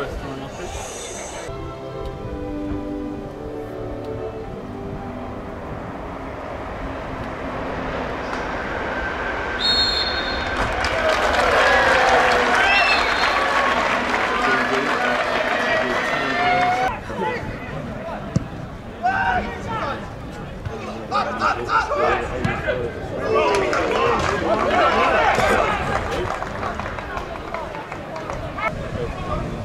first one off it.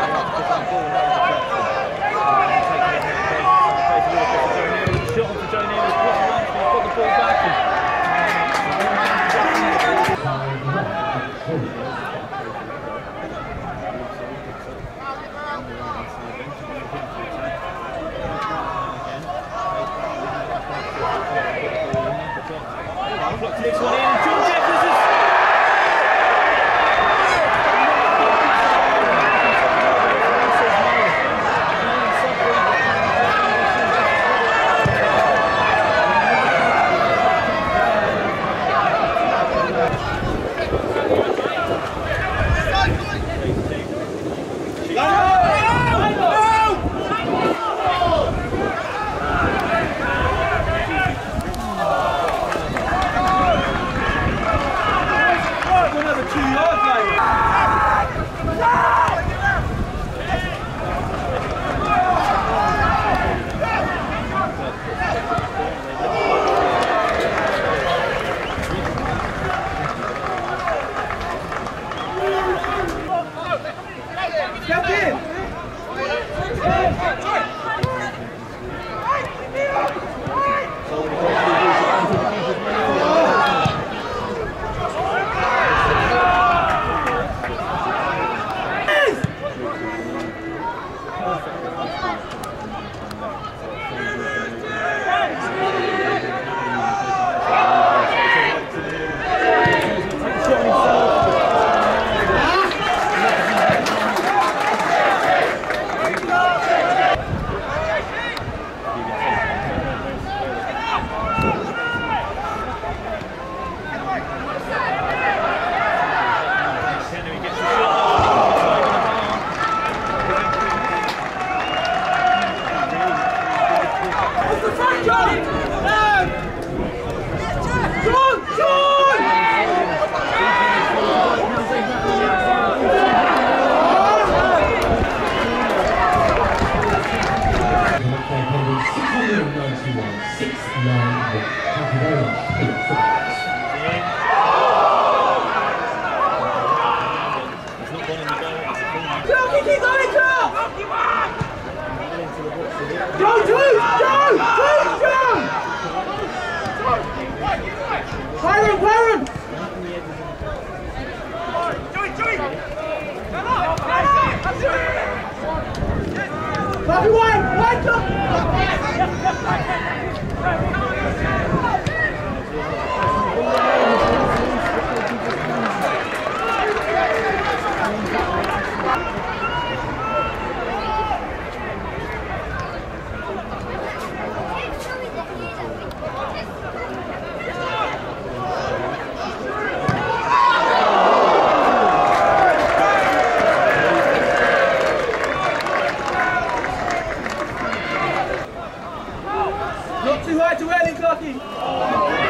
不放不放不放。Six nine. Thank you very much. Kentucky.